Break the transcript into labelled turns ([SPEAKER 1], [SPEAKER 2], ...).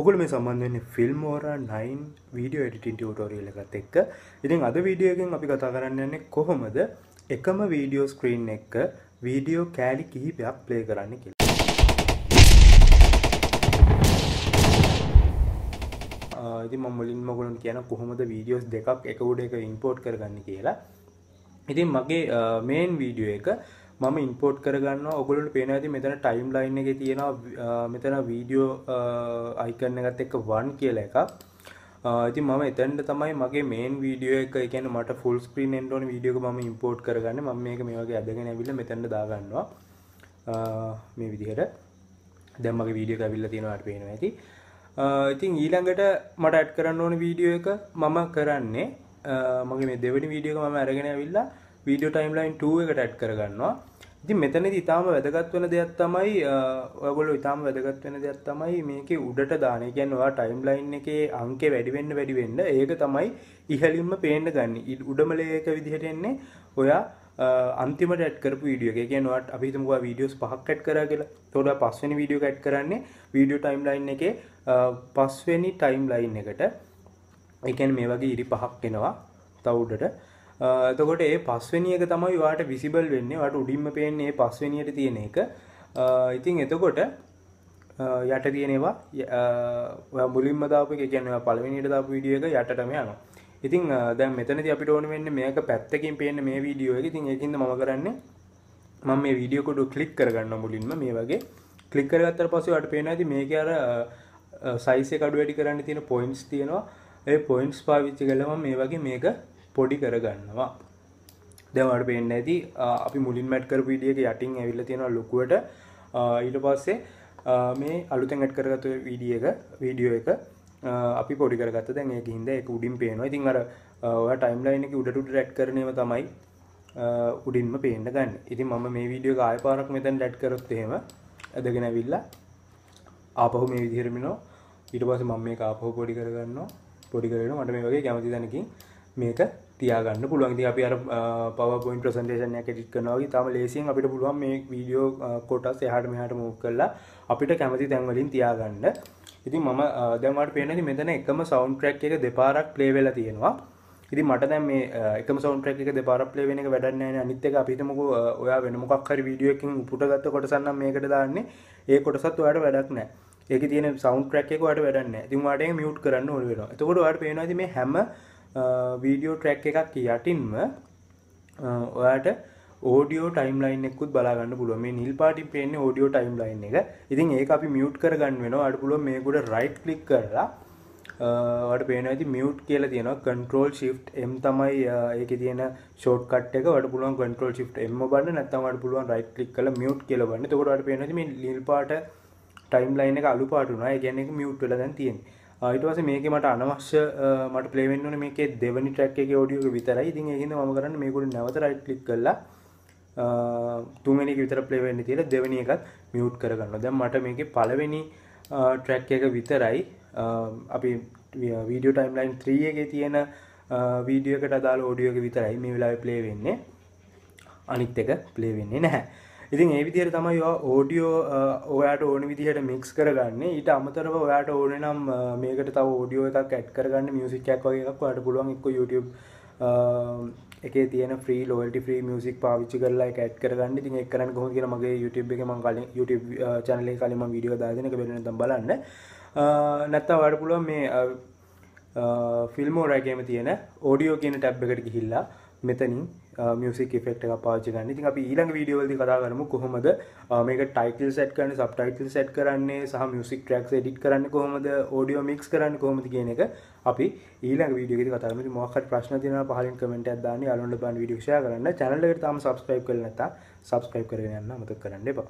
[SPEAKER 1] ඔකුල මේ සම්බන්ධන්නේ ෆිල්ම් ෝරා 9 වීඩියෝ එඩිටින් ටියුටෝරියල් එකත් එක්ක. ඉතින් අද වීඩියෝගෙන් අපි කතා කරන්න යන්නේ කොහොමද? එකම වීඩියෝ ස්ක්‍රීන් එක වීඩියෝ කෑලි කිහිපයක් ප්ලේ කරන්න කියලා. ඉතින් මම මුලින්ම ඔයගොල්ලන්ට කියන කොහොමද වීඩියෝස් දෙකක් එක උඩ එක ඉම්පෝර්ට් කරගන්නේ කියලා. ඉතින් මගේ මේන් වීඩියෝ එක මම ඉන්පෝට් කරගන්න ඔගොලට පේන ඇති මෙතන ටයිම් ලයින් එක තියෙනවා මෙතන වීඩියෝ අයිකන්න එකත් එක්ක වන් කියල එකක්. ඉති මම එතැන්ට තමයි මගේ මේන් වීඩියෝ එක එකන මට ෆුල් ස්ක්‍රීන් එන්ටෝන වීඩියෝක ම ඉම්පෝට් කරගන්න. ම මේක මේ වගේ අදගෙන ඇවිල්ල මෙතැට දාගන්නවා. මේ විදිහට. දැම්මගේ වීඩියෝ ඇවිල්ල තියෙනවාට පේනවා ඇති. ඉතින් ඊළඟට මට ඇඩ් කරන්න ඕන වීඩියෝ එක මම කරන්නේ. මගේ මේ දෙවනි වීඩියෝ මම අරගෙන ඇවිල්ලා වීඩියෝ ටයිම්ලයින් 2 එකට ඇඩ් කරගන්නවා ඉතින් මෙතනදී ඉතාම වැදගත් වෙන දෙයක් තමයි ඔයගොල්ලෝ ඉතාම වැදගත් වෙන දෙයක් තමයි මේකේ උඩට දාන. ඒ කියන්නේ ඔයා ටයිම්ලයින් එකේ අංකේ වැඩි වෙන්න වැඩි වෙන්න ඒක තමයි ඉහළින්ම පේන්න ගන්න. උඩම ලේයක විදිහට එන්නේ ඔයා අන්තිමට ඇඩ් කරපු වීඩියෝ එක. ඒ කියන්නේ ඔයාට අපි හිතමුකෝ ඔයා වීඩියෝස් පහක් ඇඩ් කරා කියලා. එතකොට ඔයා පස්වෙනි වීඩියෝ එක ඇඩ් කරන්නේ වීඩියෝ ටයිම්ලයින් එකේ පස්වෙනි ටයිම්ලයින් එකට. ඒ කියන්නේ මේ වගේ ඉරි පහක් එනවා. තව උඩට එතකොට ඒ පස්වෙනි එක තමයි වාට විසිබල් වෙන්නේ. වට උඩින්ම පේන්නේ පස්වෙනියට තියෙන එක. ඉතින් එතකොට යට තියෙනවා මුලින්ම දාපු එක කියන්නේ පළවෙනියට දාපු වීඩියෝ එක යටටම යනවා. ඉතින් දැන් මෙතනදී අපිට ඕන වෙන්නේ මේක පැත්තකින් පේන්න මේ වීඩියෝ එක. ඉතින් ඒකින්ද මම කරන්නේ මම මේ වීඩියෝ කොට ක්ලික් කරගන්න මුලින්ම මේ වගේ. ක්ලික් කරගත්තට පස්සේ ඔයාලට පේනවා ඉතින් මේකේ අර සයිස් එක අඩු වැඩි කරන්න තියෙන පොයින්ට්ස් තියෙනවා. ඒ පොයින්ට්ස් පාවිච්චි කළාම මේ වගේ මේක පොඩි කරගන්නවා. දැවට පේන්න ඇති අපි මුලින් මැට් කර පිඩිය එක යටින් ඇවිල්ල තියෙනවා ලොකුවට ඊට පස්සේ මේ අලුතැන් ඇට් කරගත්තු වීඩිය එක වීඩියෝ එක අපි පොඩි කරගත්ත. දැන් ඒක හින්ද එක උඩින් පේනවා. ඉතින් අර ඔය ටයිම්ලයින් එක උඩට රැට් කරනව තමයි උඩින්ම පේන්න ගන්න. ඉතින් මම මේ වීඩියෝ ආය පාරක් මෙතැන් ඩැට් කරොත් එහෙම ඇදගෙන ඇවිල්ලා ආපහු මේ විදිහරමිනෝ ඊට පස්සේ මම මේක ආපහු පොඩි කරගන්නවා. පොඩි කරගෙන මට මේ වගේ කැමති තැනකින් මේක තියාගන්න පුළුවන් ඉතින් අපි අර PowerPoint presentation එකක් edit කරනවා වගේ තාම ලේසියෙන් අපිට පුළුවන් මේ වීඩියෝ කොටස් එහාට මෙහාට move කරලා අපිට කැමති තැන් වලින් තියාගන්න. ඉතින් මම දැන් ඔයාලට පේන්නේ මෙතන එකම sound track එක දෙපාරක් play වෙලා තියෙනවා. ඉතින් මට දැන් මේ එකම sound track එක දෙපාරක් play වෙන එක වැඩක් නැහැ නේ. අනිත් එක අපි හිතමුකෝ ඔයා වෙන මොකක් හරි වීඩියෝ එකකින් උපුට ගත්ත කොටසක් නම් මේකට දාන්නේ. ඒ කොටසත් ඔයාලට වැඩක් නැහැ. ඒකේ තියෙන sound track එක ඔයාලට වැඩක් නැහැ. ඉතින් ඔයාලට ඒක mute කරන්න ඕන වෙනවා. එතකොට ඔයාලට පේනවා ඉතින් මේ හැම වීඩියෝ ට්‍රැක් එකක් යටින්ම ඔයාට ඕඩියෝ ටයිම් ලයින් එක්කුත් බලාගන්න පුළුව මේ නිල් පාටින් පේන්නේ ඕඩියෝ ටයිම් ලයින් එක. ඉතින් ඒ අපි මියුට් කරගන්න වෙන අඩ පුළුව මේකුට රයිට් කලික් කරලා වට පේන ඇති මියුට් කියල තියෙන කන්ට්‍රෝල් ශිප් එම් තමයි ඒක තියෙන ෂෝට් කට එක. වට පුළුවන් කන්ට්‍රෝල් ශිප් එම බන්න නැත්තමට පුළුවන් රයිට් කලික් කල මියුට් කියලබන්න තකොට පේන ලිල් පාට ටයිම් ලයින් එක අලු පාටුනා ගැන එක මියුට් වෙල දැන් තියෙන ඊටවස මේක මට අනවශ්‍ය මට පලේවෙන්න්න මේක දෙවනි ට්‍රක් එක ෝඩියක විතරයි. ඉතින් ඒහිද ම කරන්න මේකුට නැවත රයිට් කලික් කරලා තුමනි විතර පලේවෙන්න තියල දෙවනි එකත් මියුට් කරගන්න දැම් මට මේක පලවෙනි ට්‍රැක් එක විතරයි. අපි වීඩියෝ ටයිම්ලයින් 3 එක තියෙන වීඩියෝකට අදාල ෝඩියෝක විතරයි මේ වෙලා පලේ වෙන්නේ. අනිත් එක පලේ වෙන්නේ නැහැ. ඉතින් ඒ විදිහට තමයි ඕඩියෝ ඔයාට ඕන විදිහට මික්ස් කරගන්න. ඊට අමතරව ඔයාට ඕන නම් මේකට තව ඕඩියෝ එකක් ඇඩ් කරගන්න මියසික් එකක් වගේ එකක්. ඔයාට පුළුවන් එක්ක YouTube එකේ තියෙන ෆ්‍රී ලෝයල්ටි ෆ්‍රී මියසික් පාවිච්චි කරලා ඒක ඇඩ් කරගන්න. ඉතින් ඒක කරන්න කොහොමද කියලා මගේ YouTube එකේ මම කලින් YouTube channel එකේ කලින් මම වීඩියෝ දාලා දෙන එක බැලුවා නැත්නම් බලන්න. නැත්නම් ඔයාට පුළුවන් මේ ෆිල්මෝරා එකේම තියෙන ඕඩියෝ කියන ටැබ් එකට ගිහිල්ලා මෙතනින් Uh, මියසික් ෆෙක්ට එක පාචි ගන්න ඉතින් අපි ඊළඟ වීඩියෝවලදී කතා කරමු කොහොමද uh, මේක ටයිටල් සෙට් කරන්න සබ්ටයිටල් සෙට් කරන්නේ සහ මියසික් ට්‍රැක්ස් එඩිට් කරන්නේ කොහොමද ඔඩියෝ මික්ස් කරන්නේ කොහොමද කියන එක අපි ඊළඟ වීඩියෝ එකේදී කතා කරමු. ඉතින් මොකක් හරි ප්‍රශ්න තියෙනවා පහලින් කමෙන්ට් එකක් දාන්න. යාළුවන්ට බලන්න වීඩියෝ ෂෙයා කරන්න. channel එකට තාම subscribe කරලා නැත්නම් subscribe කරගෙන යන්න අමතක කරන්න එපා.